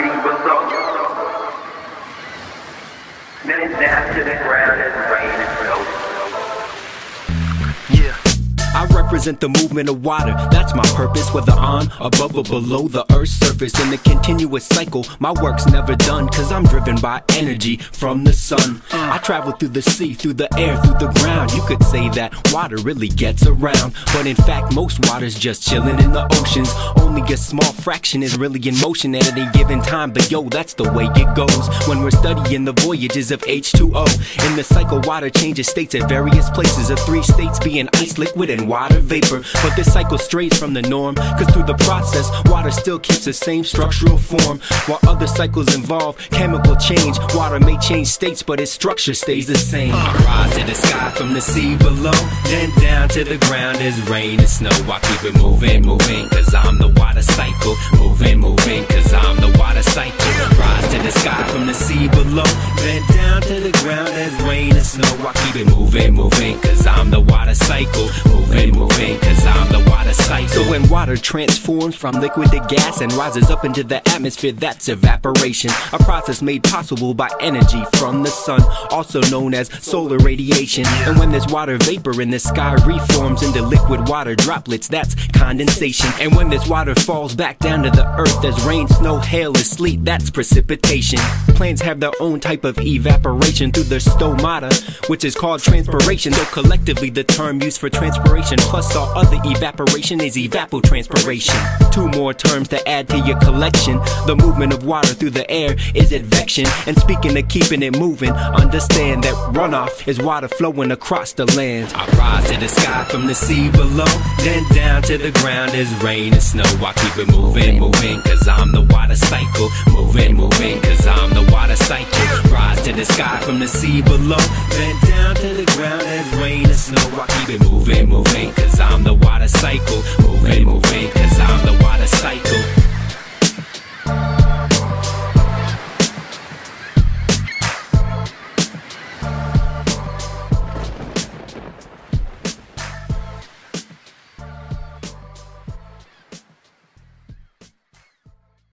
being below. Then danced in the ground and rain and snow. I represent the movement of water, that's my purpose. Whether on, above, or below the earth's surface. In the continuous cycle, my work's never done, cause I'm driven by energy from the sun. I travel through the sea, through the air, through the ground. You could say that water really gets around, but in fact, most water's just chilling in the oceans. Only a small fraction is really in motion at any given time, but yo, that's the way it goes. When we're studying the voyages of H2O, in the cycle, water changes states at various places of three states being ice, liquid, and water vapor. But this cycle strays from the norm, cause through the process, water still keeps the same structural form. While other cycles involve chemical change, water may change states, but its structure stays the same. Rise to the sky from the sea below, then down to the ground as rain and snow. I keep it moving, moving, cause I'm the water cycle. Moving, moving, cause I'm the water cycle. I keep it moving, moving, cause I'm the water cycle. Moving, moving, cause I'm the water cycle. So when water transforms from liquid to gas and rises up into the atmosphere, that's evaporation. A process made possible by energy from the sun, also known as solar radiation. And when this water vapor in the sky reforms into liquid water droplets, that's condensation. And when this water falls back down to the earth as rain, snow, hail, or sleet, that's precipitation. Plants have their own type of evaporation through their stomata, which is called transpiration. though collectively, the term used for transpiration plus all other evaporation is evapotranspiration. Two more terms to add to your collection. The movement of water through the air is advection. And speaking of keeping it moving, understand that runoff is water flowing across the land. I rise to the sky from the sea below, then down to the ground is rain and snow. I keep it moving, moving, cause I'm the water cycle. Moving, moving, cause I'm the sky from the sea below. Bent down to the ground as rain and snow. I keep it moving, moving, cause I'm the water cycle. Moving, moving, cause I'm the water cycle.